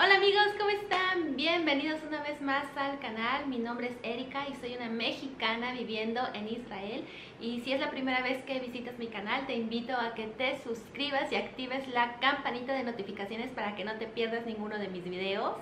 Hola amigos, ¿cómo están? Bienvenidos una vez más al canal. Mi nombre es Erika y soy una mexicana viviendo en Israel. Y si es la primera vez que visitas mi canal, te invito a que te suscribas y actives la campanita de notificaciones para que no te pierdas ninguno de mis videos.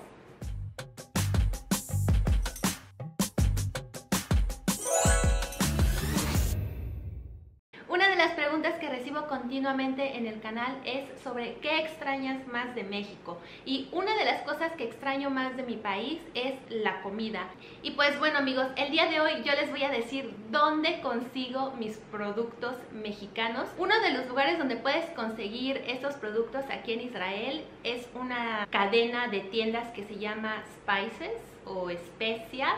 Las preguntas que recibo continuamente en el canal es sobre qué extrañas más de México. Y una de las cosas que extraño más de mi país es la comida. Y pues bueno amigos, el día de hoy yo les voy a decir dónde consigo mis productos mexicanos. Uno de los lugares donde puedes conseguir estos productos aquí en Israel es una cadena de tiendas que se llama Spices o Especias.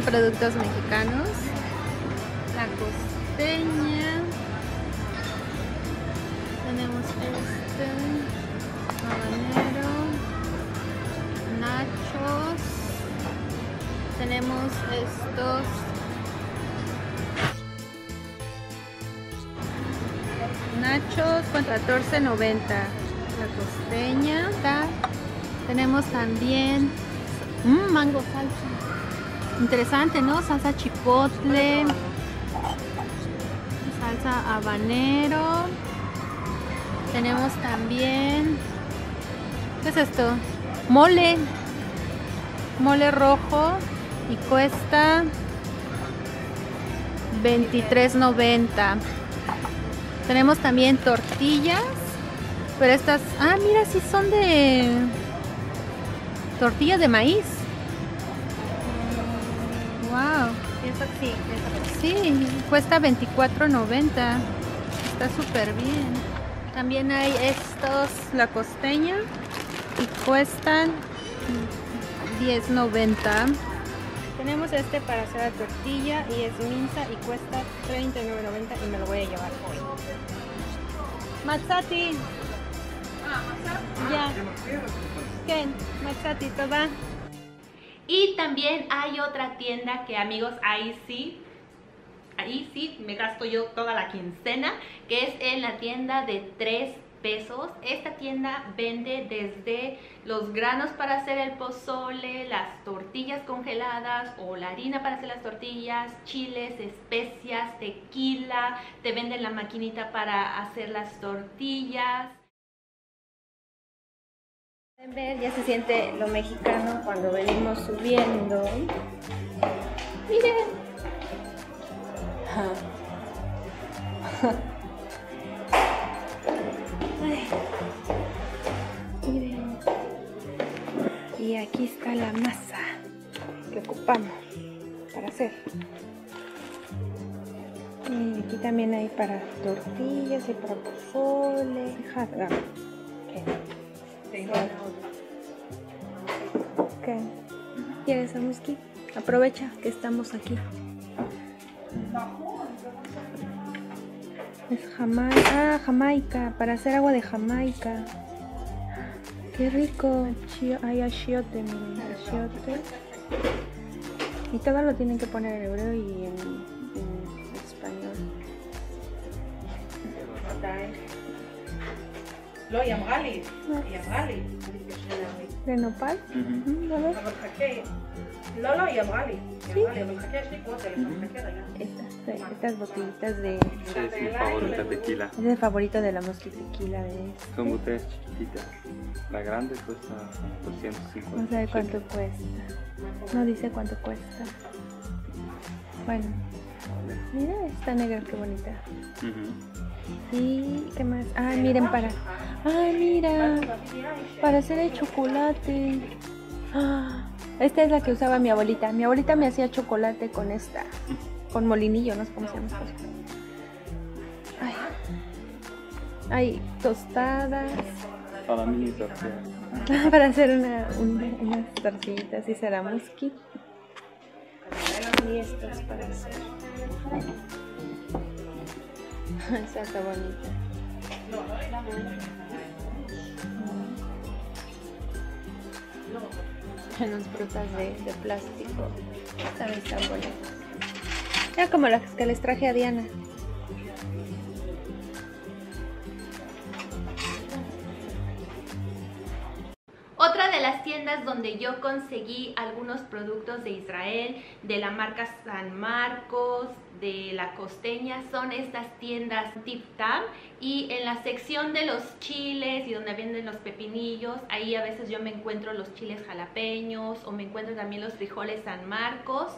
Productos mexicanos. La costeña. Tenemos este habanero nachos. Tenemos estos. Nachos con 14.90 la costeña tenemos también mmm, mango salsa Interesante, ¿no? Salsa chipotle, salsa habanero. Tenemos también, ¿qué es esto? Mole, mole rojo y cuesta 23.90. Tenemos también tortillas, pero estas, ah, mira, sí son de tortillas de maíz. Wow. Eso sí, Sí, cuesta 24.90. Está súper bien. También hay estos, la costeña, y cuestan 10.90. Tenemos este para hacer la tortilla y es minza y cuesta 39.90 y me lo voy a llevar hoy. Mazzati. Ah. Ya. ¿Qué? Mazzati, ¿todo también hay otra tienda que amigos, ahí sí, ahí sí me gasto yo toda la quincena, que es en la tienda de 3 pesos. Esta tienda vende desde los granos para hacer el pozole, las tortillas congeladas o la harina para hacer las tortillas, chiles, especias, tequila, te venden la maquinita para hacer las tortillas ver, ya se siente lo mexicano cuando venimos subiendo. Miren. Miren. Y aquí está la masa que ocupamos para hacer. Y aquí también hay para tortillas y para pozole. ¿Qué? ¿Quieres a Muski? Aprovecha que estamos aquí. Es Jamaica. Ah, Jamaica. Para hacer agua de Jamaica. Qué rico. Hay achiote, miren. Achiote. Y todo lo tienen que poner en hebreo y en לא, היא אמרה לי, היא אמרה לי. ¿De nopal? אבל חכה. לא, לא, היא אמרה לי. היא אמרה לי, אבל חכה, יש לי קוטל, חכה רגע. Estas botellitas de... Sí, es mi favorita tequila. Es el favorito de la mosca tequila de Son botellas chiquititas. La grande cuesta 250. No sabe cuánto cuesta. No dice cuánto cuesta. Bueno. Mira esta negra, qué bonita. ¿Y qué más? Ah, miren, para... Ah, mira. Para hacer el chocolate. Ah, esta es la que usaba mi abuelita. Mi abuelita me hacía chocolate con esta. Con molinillo, no sé cómo se llama. Ay. Hay tostadas. Para mí tortillas. Ah, para hacer una, unas tortillitas y será musqui. Y estas para hacer. Esa está bonita. Unas frutas de, de plástico. También están bonitas. Ya como las que les traje a Diana. Otra de las tiendas donde yo conseguí algunos productos de Israel, de la marca San Marcos, de la costeña, son estas tiendas Tip Tam y en la sección de los chiles y donde venden los pepinillos, ahí a veces yo me encuentro los chiles jalapeños o me encuentro también los frijoles San Marcos.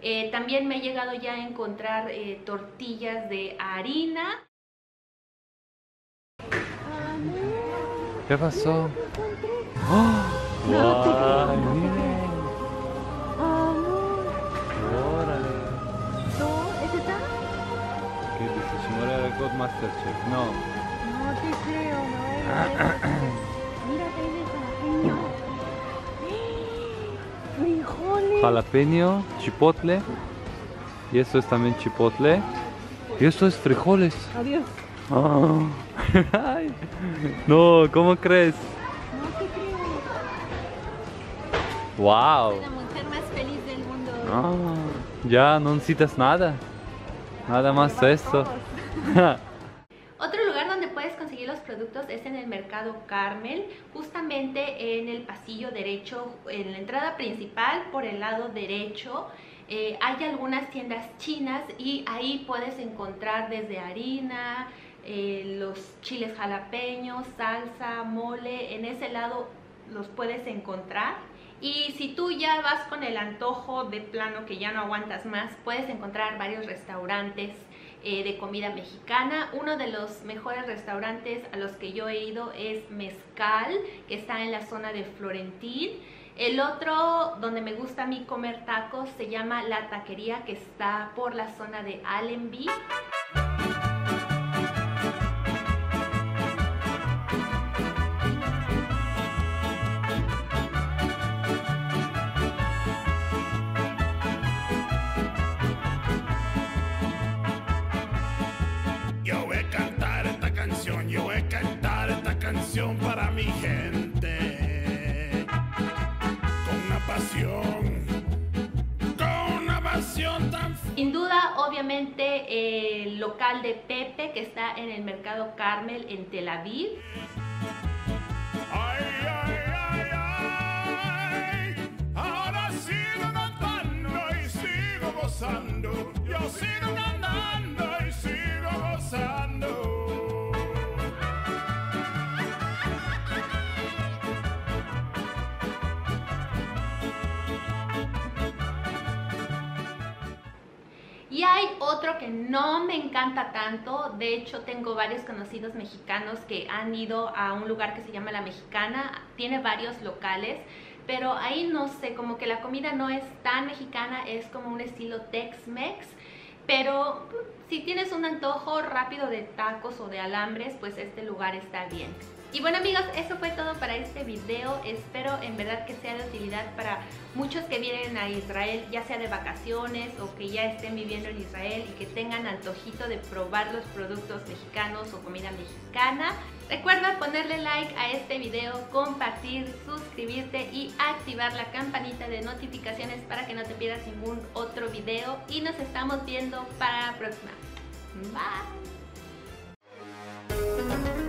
Eh, también me he llegado ya a encontrar eh, tortillas de harina. ¿Qué pasó? ¡Oh! ¡Guay! ¡Miren! ¡Órale! ¿No? ¿Es esta? ¿Qué dice? Shimura de God Masterchef. No. No te creo, no. De jalapeño. Frijoles. Jalapeño, chipotle. Y esto es también chipotle. Y esto es frijoles. Adiós. Ah. No, ¿cómo crees? No te creo. ¡Wow! La mujer más feliz del mundo. Ah, ya no necesitas nada. Nada más esto. Otro lugar donde puedes conseguir los productos es en el Mercado Carmel, justamente en el pasillo derecho, en la entrada principal por el lado derecho. eh, hay algunas tiendas chinas y ahí puedes encontrar desde harina, eh, los chiles jalapeños, salsa, mole, en ese lado los puedes encontrar. Y si tú ya vas con el antojo de plano que ya no aguantas más, puedes encontrar varios restaurantes eh, de comida mexicana. Uno de los mejores restaurantes a los que yo he ido es Mezcal, que está en la zona de Florentín. El otro donde me gusta a mí comer tacos se llama La Taquería, que está por la zona de Allenby. Canción para mi gente. Con una pasión, con una pasión tan Sin duda, obviamente, el local de Pepe, que está en el Mercado Carmel en Tel Aviv. Ay, ay, ay. Ahora sigo cantando y sigo gozando. Yo sigo cantando y sigo gozando. Hay otro que no me encanta tanto, de hecho tengo varios conocidos mexicanos que han ido a un lugar que se llama La Mexicana, tiene varios locales, pero ahí no sé, como que la comida no es tan mexicana, es como un estilo Tex-Mex, pero si tienes un antojo rápido de tacos o de alambres, pues este lugar está bien. Y bueno amigos, eso fue todo para este video. Espero en verdad que sea de utilidad para muchos que vienen a Israel, ya sea de vacaciones o que ya estén viviendo en Israel y que tengan antojito de probar los productos mexicanos o comida mexicana. Recuerda ponerle like a este video, compartir, suscribirte y activar la campanita de notificaciones para que no te pierdas ningún otro video y nos estamos viendo para la próxima. Bye.